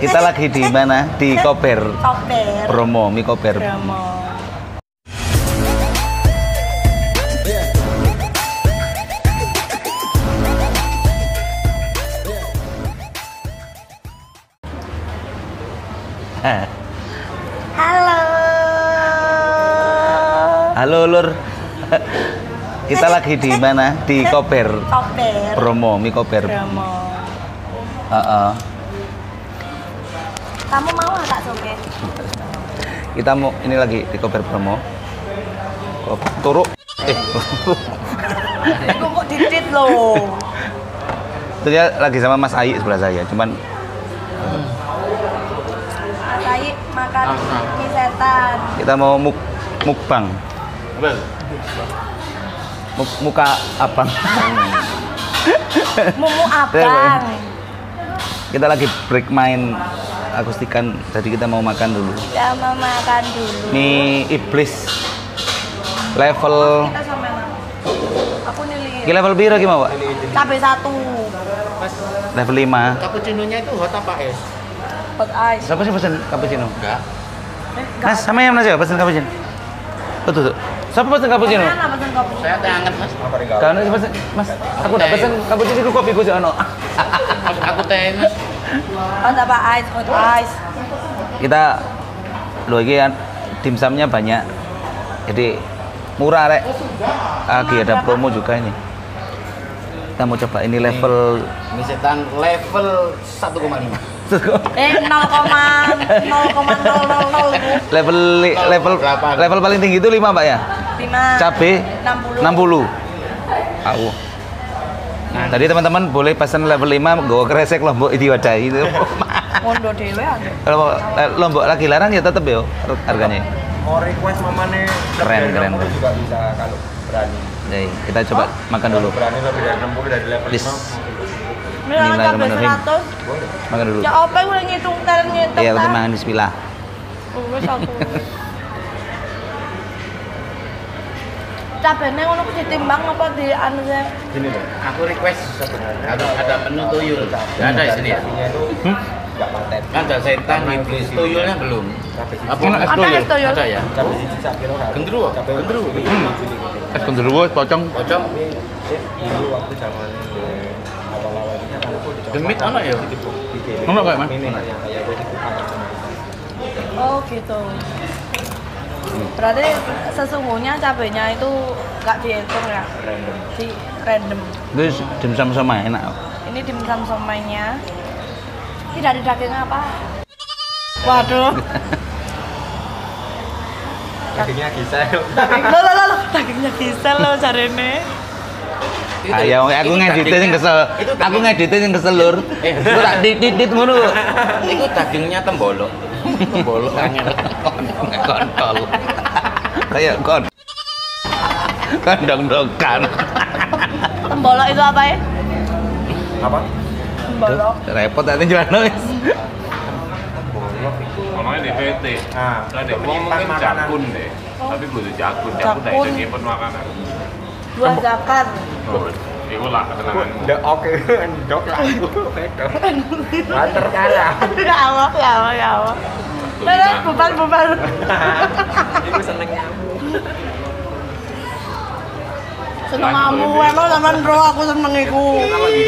Kita lagi di mana? Di Kober. Koper. Promo, mie Kober. Bromo. Eh, Halo. Halo Lur. Kita lagi di mana? Di Kober. Koper. Promo, mie Kober. Bromo. Heeh. Kamu mau nggak Kak Soke? Kita mau ini lagi di Kober Promo. Turuk. Eh, Aku kok didit loh. itu dia lagi sama Mas Ayi sebelah saya. Cuman Mas Ayi makan mie setan. kita mau muk mukbang. Muk- muka abang. Mumu abang. kita lagi break main akustikan. Jadi kita mau makan dulu. Ya mau makan dulu. Mie iblis level Kita Aku nilai. Ki level biru gimana, Pak? Cabai satu. Mas, Level 5. cappuccino-nya itu hot apa es? Hot ice. Siapa sih pesen cappuccino? Enggak. Eh, Mas, sama yang mana sih pesen cappuccino? Betul, tuh. Siapa pesen cappuccino? Mana pesen kopi? Saya teh hangat, Mas. Karena sih pesen, Mas, aku udah pesen cappuccino itu kopi gue. Maksud aku teh, Mas. Hot apa ice? Hot ice. Kita lu lagi kan dimsumnya banyak. Jadi murah rek. Lagi ada promo juga ini. Kita mau coba ini level Mie setan level 1,5. Eh 0,00000 level level level paling tinggi itu 5, Pak ya? 5 Cabe 60. 60. Aku. Nah, tadi teman-teman boleh pesan level 5 gue kresek lombok diwadahi itu. Mondo dhewe. Kalau eh, lombok lagi larang ya tetap ya harganya. mau request mamane Keren, keren. 60 juga bisa kalau berani Jadi kita coba makan dulu. berani lebih dari 60 dari level Please. 5 Ini cabai Bismillahirrahmanirrahim. 100. Makan dulu. Ya apa gue ngitung tar ngitung. Iya, kita makan bismillah. Oh, Wes aku. Cabenya ngono ku ditimbang apa di anu sih? gini loh Aku request ada ada menu tuyul. Enggak ada di sini ya? Hmm? Kan ada setan, iblis, tuyulnya belum. Apa es Ada tuyul. es tuyul. Ada ya? kan Gendruwo? Gendruwo? Hmm. Es genderuwo pocong. Pocong. dulu waktu zaman awal-awalnya kan aku dicoba Demit ono ya? Ono kayak, dibuka Oh gitu. Berarti sesungguhnya cabenya itu nggak dihitung ya, random di random. Itu dimsum sama enak. Ini dimsum somainya. Ini dari daging apa? Waduh. dagingnya gisel lo lo lo dagingnya gisel lo jarene. Ah, ya aku ngeditnya yang kesel. Aku ngeditnya yang kesel lur. Eh. Lu tak dit-dit ngono. Itu dagingnya tembolok. tembolok. Kontol. Kayak kon. Kandang-dokan. Tembolok itu apa ya? apa Tembolok. Repot tadi jualan wis. bolok itu Ngomongnya di PT. nah wong menyimpan mungkin jakun deh. Tapi kudu jakun, jakun dari nyimpen makanan. Dua zakar. Oh, iku lah ketenangan. Oke, dok lah. Banter kalah. Ya Allah, ya Allah, ya Allah. Bubar, bubar. Iku senengnya aku. Seneng kamu, emang zaman bro aku seneng iku.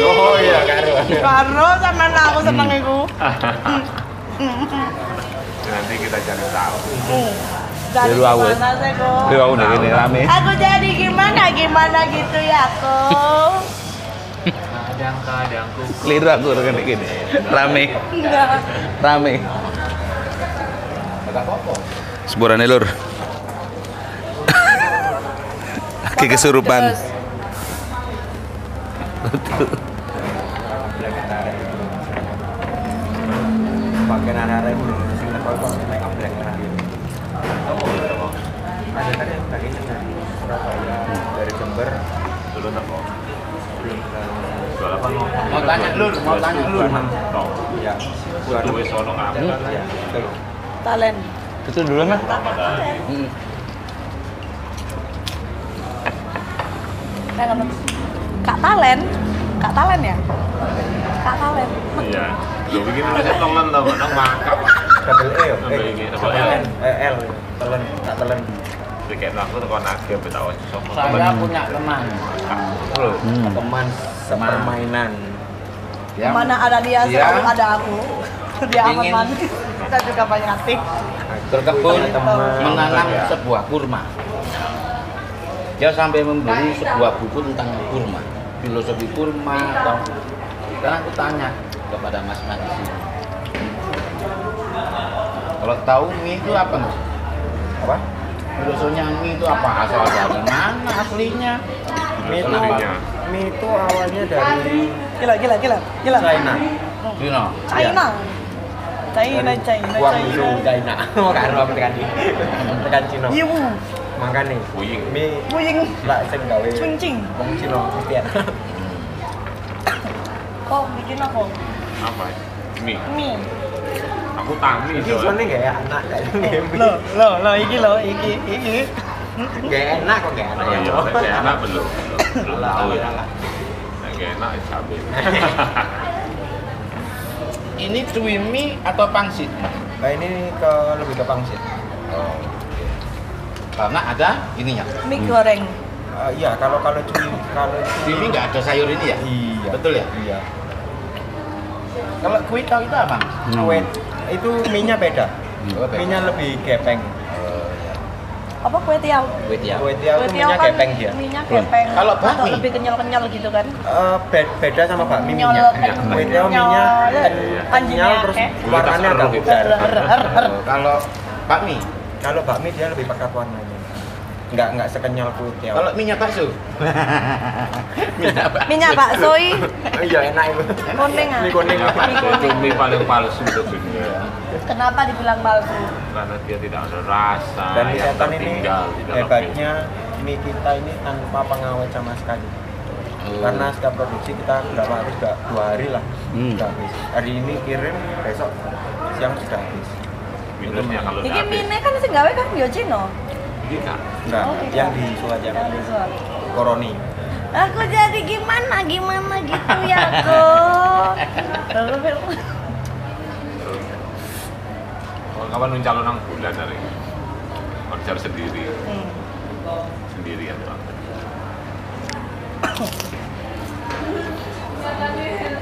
Oh iya, karo. Karo zaman aku seneng iku. Nanti kita cari tahu. Jadi Dulu aku. gimana sih kok? Lu aku nih ini rame. Aku jadi gimana gimana gitu ya kok? Kadang-kadang ku Keliru aku kan gini. Rame, Enggak. rame. Seburannya lur. Lagi kesurupan. Dari Jember, Dulu belum apa mau? Mau tanya lur, mau tanya lur. 26. Tok. Ya, Kudu wis ono ya, betul. Talent. Itu dulu mah. Nah, Kak talent, kak talent ya? Kak talent. Iya. Lho bikin saya telan tau nang mangkap. double E. Double E, L. L. Eh, L. Telen, tak telen. Bikin aku tekan nagih betawa sama Saya punya teman. Hmm. Teman sepermainan. Yang Mana ada dia selalu ada aku. Dia manis. Kita juga banyak hati. berkebun menanam sebuah kurma. Dia sampai membeli sebuah buku tentang kurma, filosofi kurma atau sekarang aku tanya kepada Mas Mas di sini. Kalau tahu mie itu apa mas? Apa? Filosofinya mie itu apa? Asal dari mana aslinya? Mie itu, mie itu awalnya dari Gila, gila, gila. Gila. China. China. China, China, Guangzhou, China. China. Oh, karo aku tekan iki. Tekan Cina. Iya, Bu. Makane Wuying. mie Wuying. lah sing gawe Cuncing. wong Cina mesti enak. Kok bikin apa? Apa? Mie. Mie. Aku tami Iki soalnya. soalnya gak enak kayak mie. Lo, lo, lo, iki lo, iki, iki. Gak enak kok gak enak Oh ya. iya, Cok. saya enak belum. Belum Alah, tahu alah, ya. alah. Nah, gak enak cabai. Ini cuy mie atau pangsit? Nah ini ke lebih ke pangsit. Oh. Karena ada ininya. Mie goreng. Eh, iya, kalau kalau cuy kalau Di mie nggak ada sayur ini ya? Iya. Betul ya? Iya. Kalau kue tahu itu apa? Hmm. Kue itu mie-nya beda. Beda. Mie-nya lebih gepeng. Apa kue tiaw? Kue tiaw. Kue tiaw itu mie-nya kan gepeng dia. Mie-nya gepeng. Kalau Atau bakmi? lebih kenyal-kenyal gitu kan? Eh, be- beda sama bakmi mie-nya. Nyolok. Iya. Kue tiaw mie-nya Nyolok. kenyal Anjingnya terus warnanya agak pudar. Oh, kalau bakmi, Kalau bakmi dia lebih pekat warnanya. Enggak enggak sekenyal kue tiaw. kalau minyak bakso. minyak bakso. Minyak bakso i. iya enak itu. Kuning ah. Mie kuning. Itu mie paling palsu di dunia. Kenapa dibilang palsu? Karena dia tidak ada rasa Dan yang setan ini tertinggal di dalam hebatnya mie kita ini tanpa pengawet sama sekali. Oh. Karena setiap produksi kita berapa hari sudah dua hari lah Hmm. sudah habis. Hari ini kirim besok siang sudah habis. minusnya kalau mine kan sing gawe kan yo Cino. Tidak. Enggak, Oh, tidak. yang di visual. Koroni. Aku jadi gimana gimana gitu ya kok. Kalau kapan mencalon nang bulan dari konser sendiri, Hmm. sendirian banget.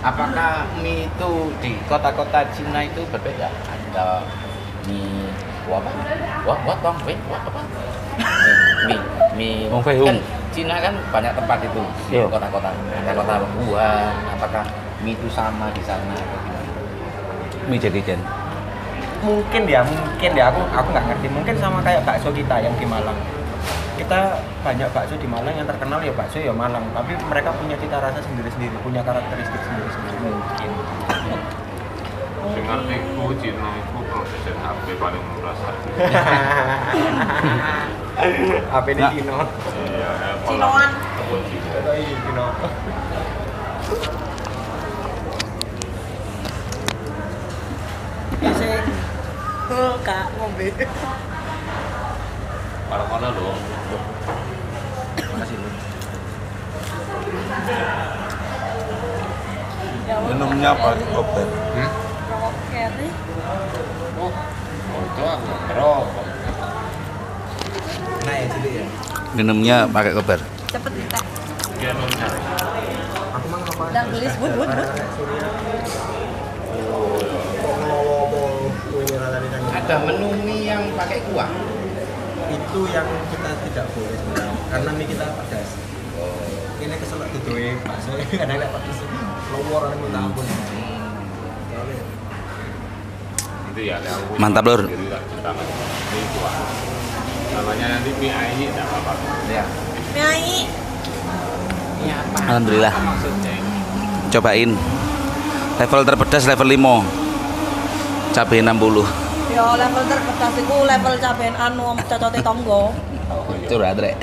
Apakah mie itu di kota-kota Cina itu berbeda? Ada mie apa? Wah, wah, bang, weh, wah apa? Mie, mie, mie. Wong Fei Hung. Kan Cina kan banyak tempat itu di Iya. kota-kota. Ada kota Wuhan. Apakah mie itu sama di sana atau gimana? Mie jadi jen. Mungkin ya, mungkin ya aku aku nggak ngerti. Mungkin sama kayak bakso kita yang di Malang. Kita banyak bakso di Malang yang terkenal ya bakso ya Malang, tapi mereka punya cita rasa sendiri-sendiri, punya karakteristik sendiri-sendiri mungkin. Sing ngerti ku Cina itu produsen HP paling murah saat ini. Apa ini. Cino? Iya, Apple Cinoan. Cino? Bisa. Oh, Kak, ngombe. Para mana loh? Makasih lu. Minumnya apa? Koper. Roket nih. Oh, itu aku ngerokok. Nah ya jadi ya. Minumnya pakai koper. Cepet kita. Aku mang apa? Dan gelis, bud, bud, bud. Ada menu mie yang pakai kuah. itu yang kita tidak boleh karena mie kita pedas ini keselak didoe bakso kadang kadang pedas lowor orang minta ampun Nanti ya, Mantap, Lur. Namanya nanti mie tidak apa-apa. Ya. Nyai. Ini apa? Alhamdulillah. Cobain. Level terpedas level 5. Cabai 60. Yo level terpedas iku level cabean anu cocote tonggo. Curhat, Rek.